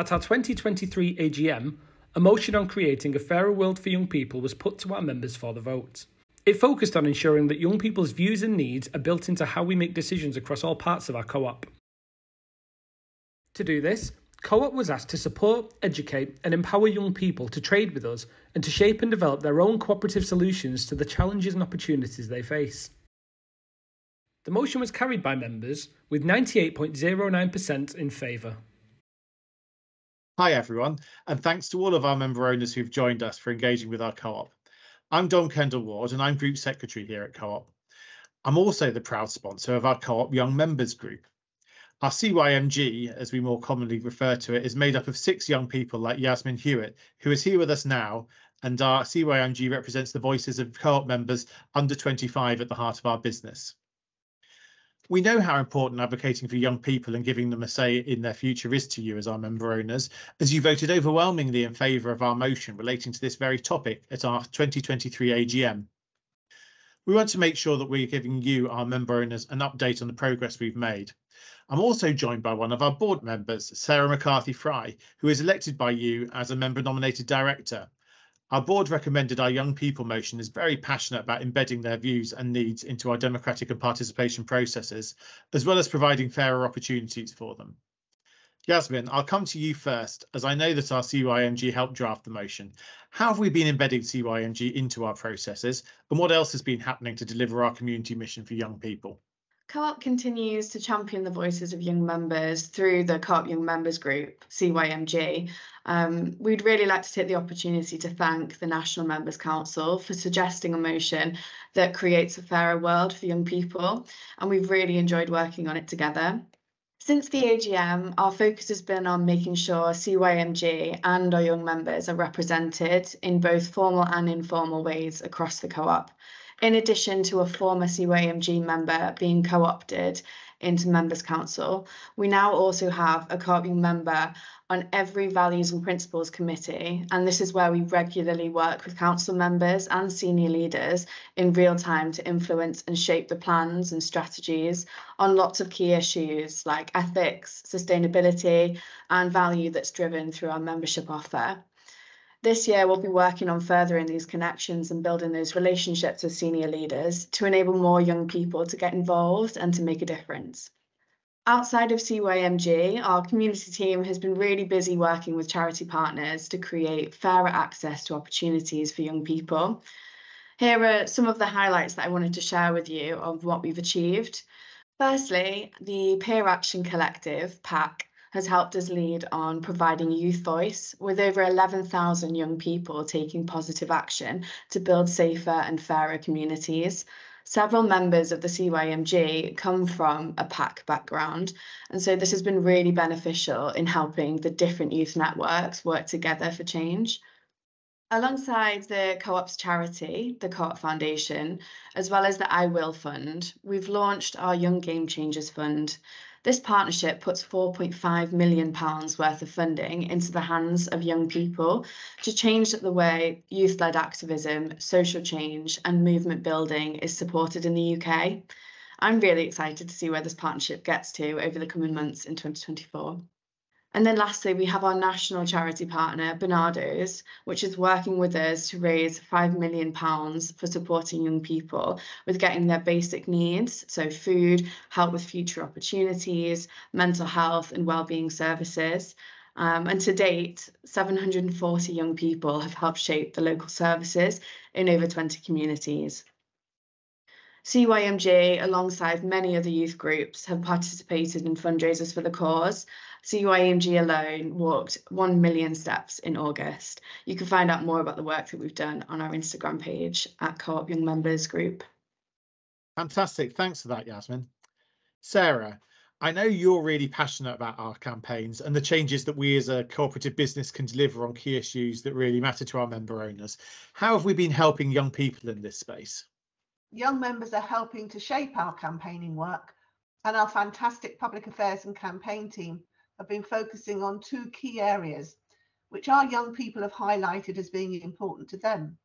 At our 2023 AGM, a motion on creating a fairer world for young people was put to our members for the vote. It focused on ensuring that young people's views and needs are built into how we make decisions across all parts of our co op. To do this, Co op was asked to support, educate, and empower young people to trade with us and to shape and develop their own cooperative solutions to the challenges and opportunities they face. The motion was carried by members with 98.09% in favour. Hi everyone, and thanks to all of our member owners who've joined us for engaging with our co-op. I'm Dom Kendal Ward and I'm Group Secretary here at Co-op. I'm also the proud sponsor of our Co-op Young Members Group. Our CYMG, as we more commonly refer to it, is made up of six young people like Yasmin Hewitt, who is here with us now, and our CYMG represents the voices of co-op members under 25 at the heart of our business. We know how important advocating for young people and giving them a say in their future is to you as our member owners, as you voted overwhelmingly in favour of our motion relating to this very topic at our 2023 AGM. We want to make sure that we're giving you, our member owners, an update on the progress we've made. I'm also joined by one of our board members, Sarah McCarthy Fry, who is elected by you as a member nominated director. Our board recommended our young people motion is very passionate about embedding their views and needs into our democratic and participation processes, as well as providing fairer opportunities for them. Yasmin, I'll come to you first, as I know that our CYMG helped draft the motion. How have we been embedding CYMG into our processes, and what else has been happening to deliver our community mission for young people? Co-op continues to champion the voices of young members through the Co-op Young Members Group, CYMG. Um, we'd really like to take the opportunity to thank the National Members Council for suggesting a motion that creates a fairer world for young people, and we've really enjoyed working on it together. Since the AGM, our focus has been on making sure CYMG and our young members are represented in both formal and informal ways across the co-op in addition to a former CYMG member being co-opted into Members Council, we now also have a co-op member on every Values and Principles Committee, and this is where we regularly work with council members and senior leaders in real time to influence and shape the plans and strategies on lots of key issues like ethics, sustainability, and value that's driven through our membership offer. This year, we'll be working on furthering these connections and building those relationships with senior leaders to enable more young people to get involved and to make a difference. Outside of CYMG, our community team has been really busy working with charity partners to create fairer access to opportunities for young people. Here are some of the highlights that I wanted to share with you of what we've achieved. Firstly, the Peer Action Collective, PAC, has helped us lead on providing youth voice, with over 11,000 young people taking positive action to build safer and fairer communities. Several members of the CYMG come from a PAC background, and so this has been really beneficial in helping the different youth networks work together for change. Alongside the Co-op's charity, the Co-op Foundation, as well as the I Will Fund, we've launched our Young Game Changers Fund. This partnership puts £4.5 million worth of funding into the hands of young people to change the way youth led activism, social change, and movement building is supported in the UK. I'm really excited to see where this partnership gets to over the coming months in 2024. And then lastly, we have our national charity partner, Barnardo's, which is working with us to raise £5 million for supporting young people with getting their basic needs, so food, help with future opportunities, mental health and wellbeing services. Um, and to date, 740 young people have helped shape the local services in over 20 communities. CYMG, alongside many other youth groups, have participated in fundraisers for the cause. CYMG alone walked 1 million steps in August. You can find out more about the work that we've done on our Instagram page at Co-op Young Members Group. Fantastic. Thanks for that, Yasmin. Sarah, I know you're really passionate about our campaigns and the changes that we as a cooperative business can deliver on key issues that really matter to our member owners. How have we been helping young people in this space? young members are helping to shape our campaigning work, and our fantastic public affairs and campaign team have been focusing on two key areas, which our young people have highlighted as being important to them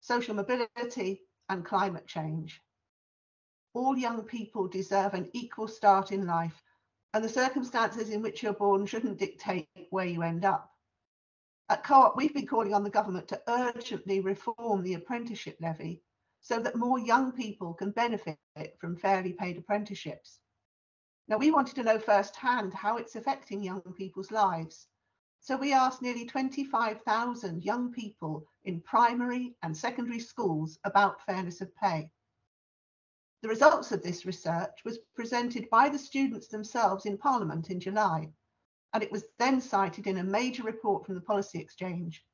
social mobility and climate change. All young people deserve an equal start in life and the circumstances in which you're born shouldn't dictate where you end up. At Co-op, we've been calling on the government to urgently reform the apprenticeship levy so that more young people can benefit from fairly paid apprenticeships. Now, we wanted to know firsthand how it's affecting young people's lives. So we asked nearly 25,000 young people in primary and secondary schools about fairness of pay. The results of this research was presented by the students themselves in Parliament in July, and it was then cited in a major report from the Policy Exchange.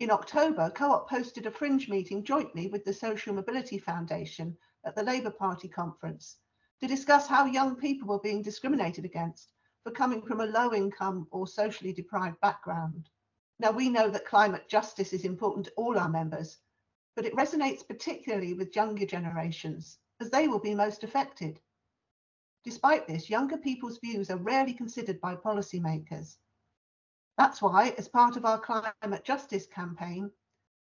In October, Co-op hosted a fringe meeting jointly with the Social Mobility Foundation at the Labour Party conference to discuss how young people were being discriminated against for coming from a low income or socially deprived background. Now, we know that climate justice is important to all our members, but it resonates particularly with younger generations as they will be most affected. Despite this, younger people's views are rarely considered by policymakers. That's why, as part of our climate justice campaign,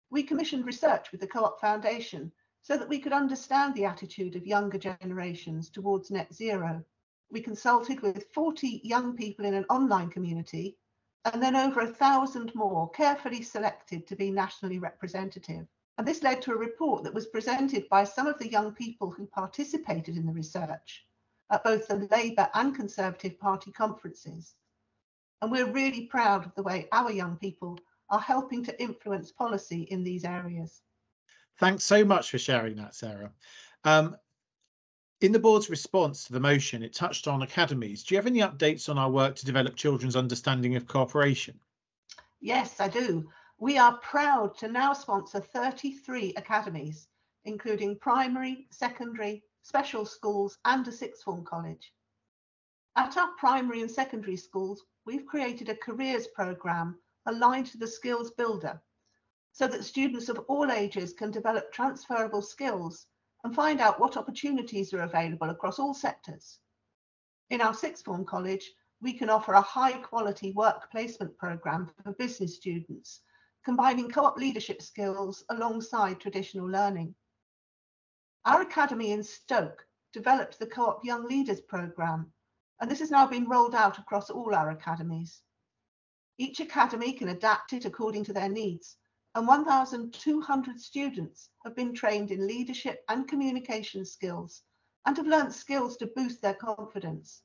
we commissioned research with the Co-op Foundation so that we could understand the attitude of younger generations towards net zero. We consulted with 40 young people in an online community and then over a thousand more carefully selected to be nationally representative. And this led to a report that was presented by some of the young people who participated in the research at both the Labour and Conservative Party conferences. And we're really proud of the way our young people are helping to influence policy in these areas. Thanks so much for sharing that, Sarah. Um, in the board's response to the motion, it touched on academies. Do you have any updates on our work to develop children's understanding of cooperation? Yes, I do. We are proud to now sponsor 33 academies, including primary, secondary, special schools, and a sixth form college. At our primary and secondary schools, we've created a careers programme aligned to the Skills Builder so that students of all ages can develop transferable skills and find out what opportunities are available across all sectors. In our sixth form college, we can offer a high quality work placement programme for business students, combining co-op leadership skills alongside traditional learning. Our academy in Stoke developed the Co-op Young Leaders programme, and this has now been rolled out across all our academies. Each academy can adapt it according to their needs, and 1,200 students have been trained in leadership and communication skills and have learnt skills to boost their confidence.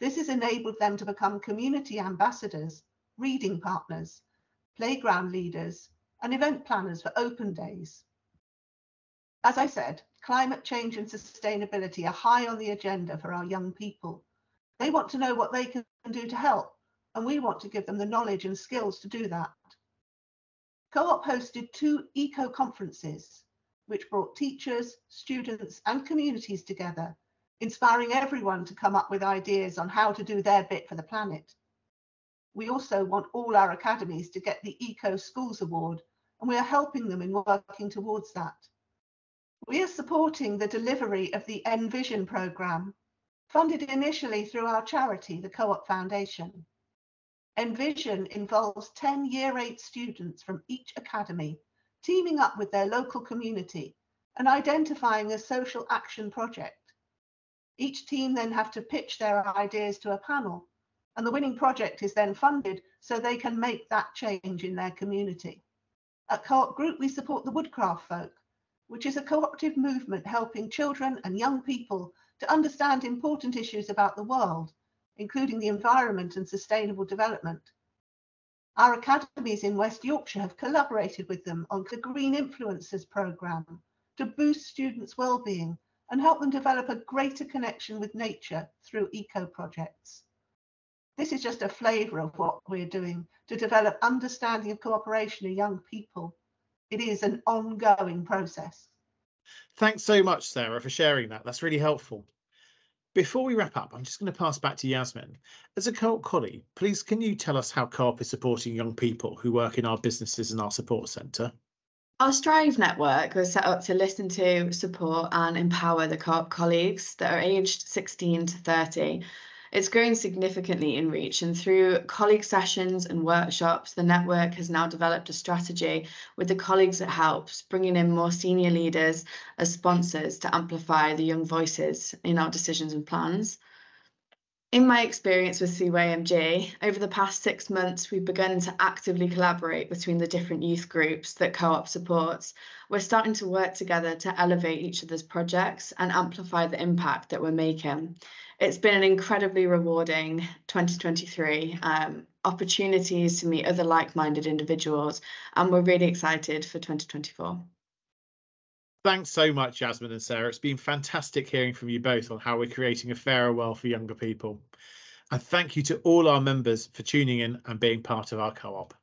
This has enabled them to become community ambassadors, reading partners, playground leaders, and event planners for open days. As I said, climate change and sustainability are high on the agenda for our young people. They want to know what they can do to help, and we want to give them the knowledge and skills to do that. Co-op hosted two eco conferences, which brought teachers, students, and communities together, inspiring everyone to come up with ideas on how to do their bit for the planet. We also want all our academies to get the Eco Schools Award, and we are helping them in working towards that. We are supporting the delivery of the Envision programme, funded initially through our charity, the Co-op Foundation. Envision involves 10 Year 8 students from each academy teaming up with their local community and identifying a social action project. Each team then have to pitch their ideas to a panel and the winning project is then funded so they can make that change in their community. At Co-op Group, we support the Woodcraft Folk, which is a cooperative movement helping children and young people to understand important issues about the world including the environment and sustainable development. Our academies in West Yorkshire have collaborated with them on the Green Influencers programme to boost students' well-being and help them develop a greater connection with nature through eco projects. This is just a flavour of what we're doing to develop understanding of cooperation in young people. It is an ongoing process. Thanks so much, Sarah, for sharing that. That's really helpful. Before we wrap up, I'm just going to pass back to Yasmin. As a co-op colleague, please can you tell us how co-op is supporting young people who work in our businesses and our support centre? Our Strive network was set up to listen to, support and empower the co-op colleagues that are aged 16 to 30 it's grown significantly in reach, and through colleague sessions and workshops, the network has now developed a strategy with the colleagues it helps, bringing in more senior leaders as sponsors to amplify the young voices in our decisions and plans. In my experience with CYMG, over the past six months, we've begun to actively collaborate between the different youth groups that Co-op supports. We're starting to work together to elevate each other's projects and amplify the impact that we're making. It's been an incredibly rewarding 2023, um, opportunities to meet other like-minded individuals, and we're really excited for 2024. Thanks so much, Jasmine and Sarah. It's been fantastic hearing from you both on how we're creating a fairer world for younger people. And thank you to all our members for tuning in and being part of our co-op.